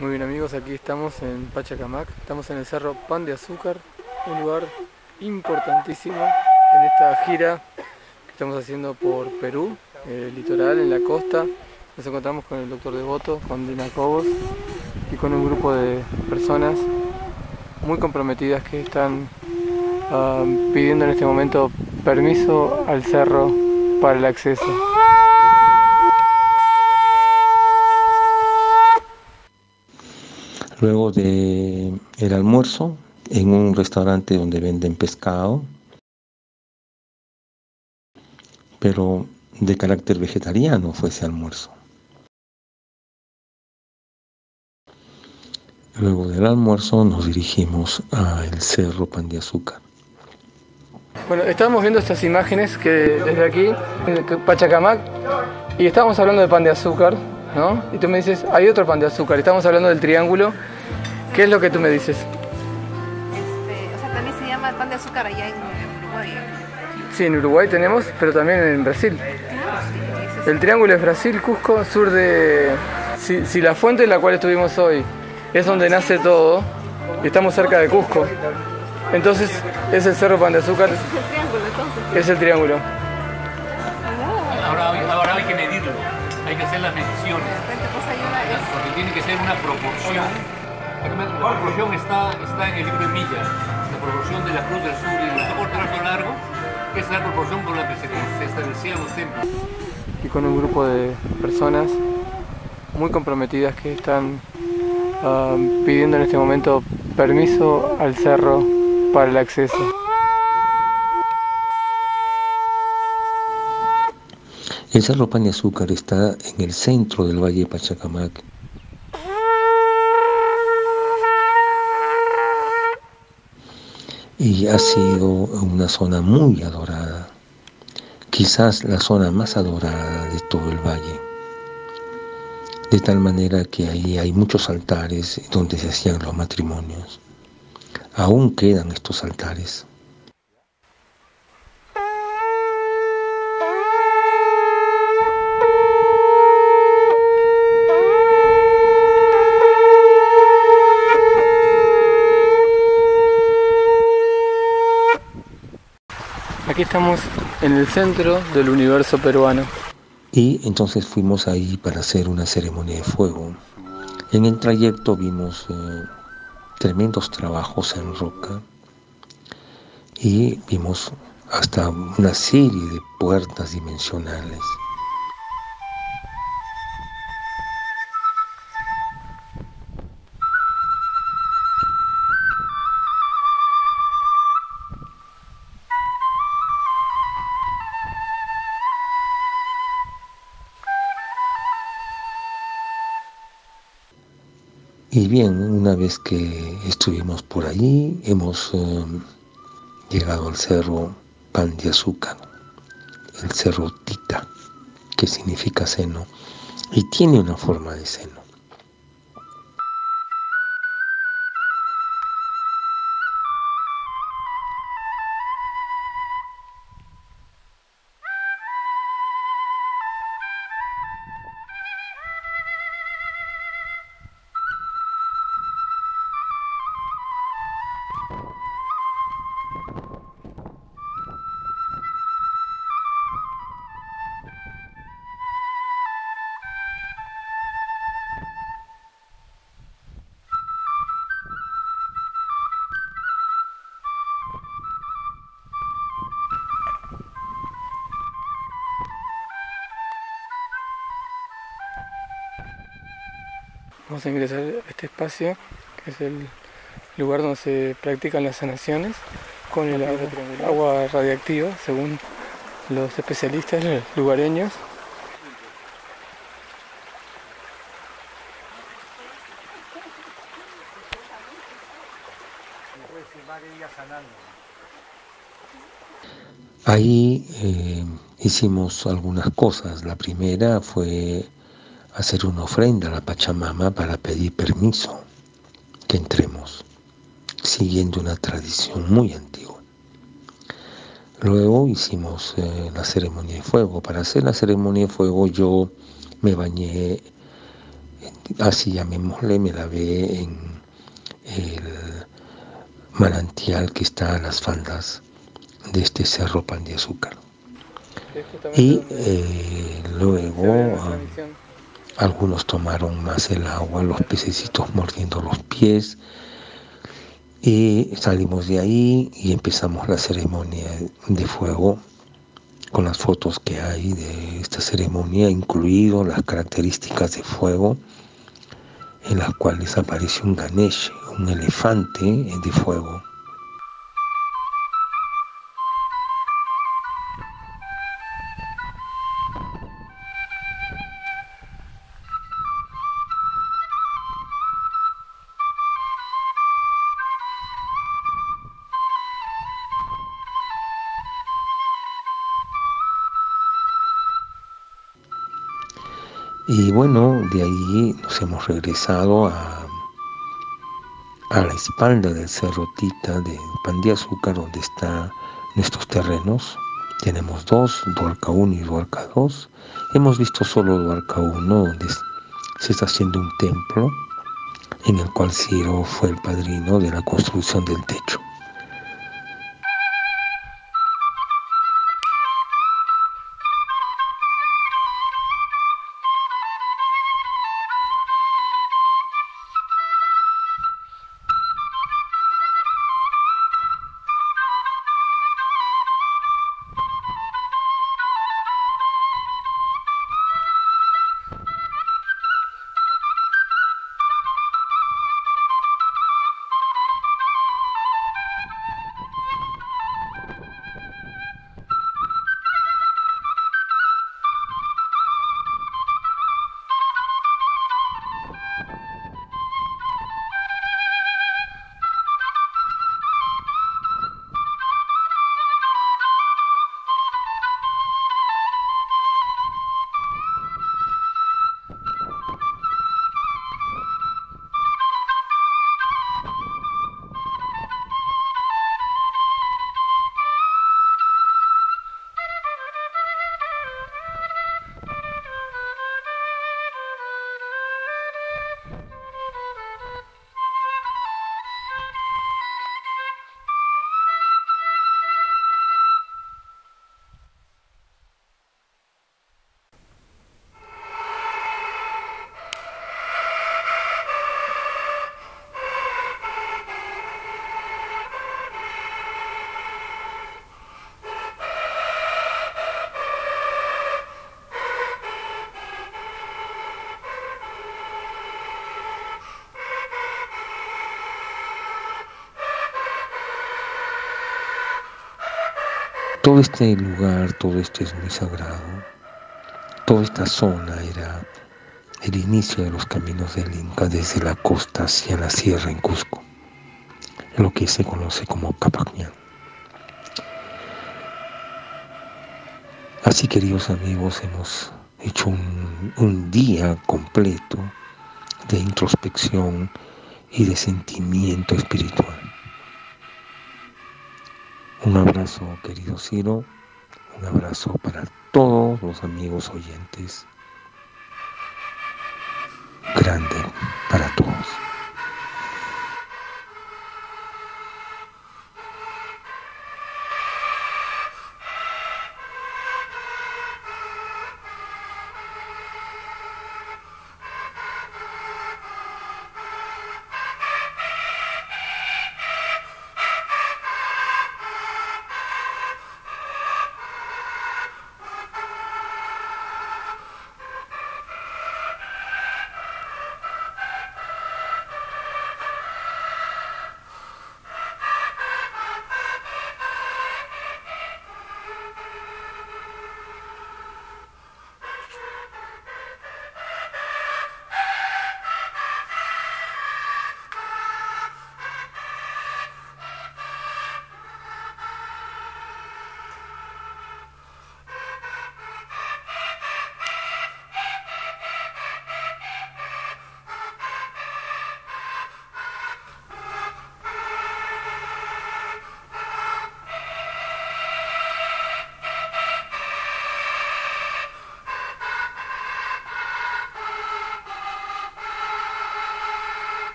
Muy bien amigos, aquí estamos en Pachacamac, estamos en el cerro Pan de Azúcar, un lugar importantísimo en esta gira que estamos haciendo por Perú, el litoral, en la costa. Nos encontramos con el doctor Devoto, con Dina Cobos y con un grupo de personas muy comprometidas que están ah, pidiendo en este momento permiso al cerro para el acceso. Luego de el almuerzo en un restaurante donde venden pescado, pero de carácter vegetariano fue ese almuerzo. Luego del almuerzo nos dirigimos al Cerro Pan de Azúcar. Bueno, estábamos viendo estas imágenes que desde aquí, Pachacamac, y estábamos hablando de pan de azúcar, ¿no? Y tú me dices, hay otro pan de azúcar, estamos hablando del triángulo. ¿Qué es lo que tú me dices? Este, o sea, también se llama pan de azúcar allá en Uruguay. Sí, en Uruguay tenemos, pero también en Brasil. El triángulo es Brasil, Cusco, sur de... Si, si la fuente en la cual estuvimos hoy es donde nace todo, y estamos cerca de Cusco, entonces es el Cerro Pan de Azúcar. Es el triángulo entonces. Es el triángulo. Ahora, hay- ahora hay que medirlo, hay que hacer las mediciones, pues porque tiene que ser una proporción. La proporción está, está en el libro de millas, la proporción de la cruz del sur y del trazo largo, esa es la proporción con la que se, se establecían los templos. y con un grupo de personas muy comprometidas que están ah, pidiendo en este momento permiso al cerro para el acceso. El Cerro Pan de Azúcar está en el centro del Valle de Pachacamac. Y ha sido una zona muy adorada, quizás la zona más adorada de todo el valle. De tal manera que ahí hay muchos altares donde se hacían los matrimonios. Aún quedan estos altares. Aquí estamos en el centro del universo peruano. Y entonces fuimos ahí para hacer una ceremonia de fuego. En el trayecto vimos eh, tremendos trabajos en roca y vimos hasta una serie de puertas dimensionales. Y bien, una vez que estuvimos por allí, hemos eh, llegado al cerro Pan de Azúcar, el cerro Tita, que significa seno, y tiene una forma de seno. Vamos a ingresar a este espacio, que es el lugar donde se practican las sanaciones con el agua, agua radiactiva, según los especialistas lugareños. Ahí eh, hicimos algunas cosas. La primera fue hacer una ofrenda a la Pachamama para pedir permiso que entremos, siguiendo una tradición muy antigua. Luego hicimos eh, la ceremonia de fuego. Para hacer la ceremonia de fuego yo me bañé así llamémosle, me lavé en el manantial que está a las faldas de este cerro Pan de Azúcar. Y eh, luego ah, algunos tomaron más el agua, los pececitos mordiendo los pies. Y salimos de ahí y empezamos la ceremonia de fuego con las fotos que hay de esta ceremonia, incluido las características de fuego en las cuales aparece un Ganesh, un elefante de fuego. Y bueno, de ahí nos hemos regresado a, a la espalda del Cerro Tita de Pan Azúcar, donde están nuestros terrenos. Tenemos dos, Duarca 1 y Duarca 2. Hemos visto solo Duarca 1, donde se está haciendo un templo en el cual Ciro fue el padrino de la construcción del techo. Todo este lugar, todo esto es muy sagrado. Toda esta zona era el inicio de los caminos del Inca desde la costa hacia la sierra en Cusco, lo que se conoce como Capacñán. Así, queridos amigos, hemos hecho un, un día completo de introspección y de sentimiento espiritual. Un abrazo, querido Ciro. Un abrazo para todos los amigos oyentes. Grande para todos.